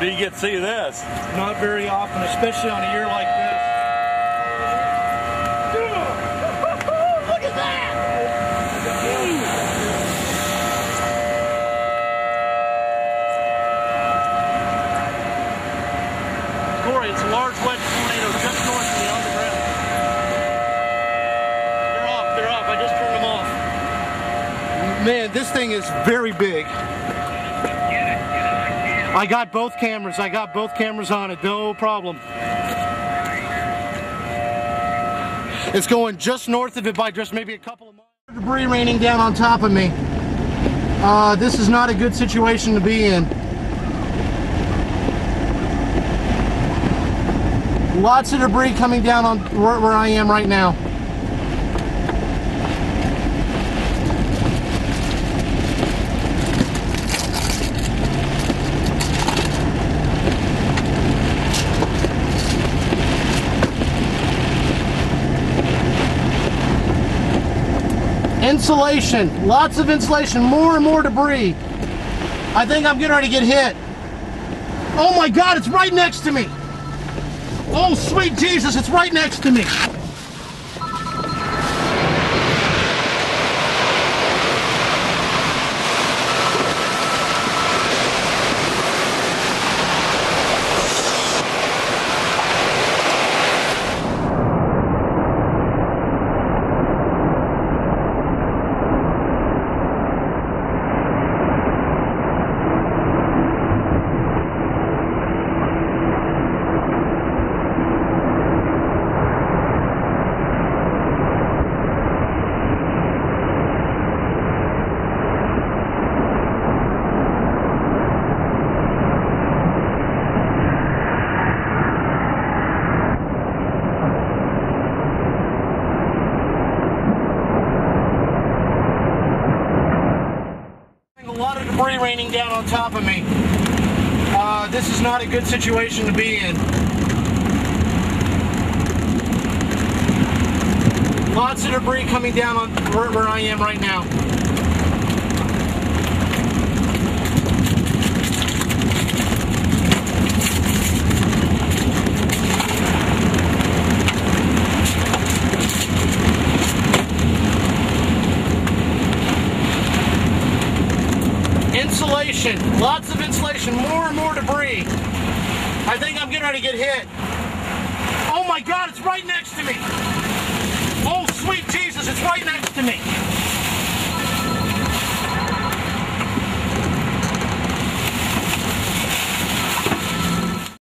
do you get to see this? Not very often, especially on a year like this. Look at that! Kory, it's a large wedge tornado just north of the underground. They're off, they're off. I just turned them off. Man, this thing is very big. I got both cameras. I got both cameras on it. No problem. It's going just north of it by just maybe a couple of miles. Debris raining down on top of me. Uh, this is not a good situation to be in. Lots of debris coming down on where, where I am right now. Insulation, lots of insulation, more and more debris. I think I'm getting ready to get hit. Oh my God, it's right next to me. Oh, sweet Jesus, it's right next to me. Lot of debris raining down on top of me. Uh, this is not a good situation to be in. Lots of debris coming down on where, where I am right now. Insulation, lots of insulation, more and more debris. I think I'm getting ready to get hit. Oh my God, it's right next to me. Oh, sweet Jesus, it's right next to me.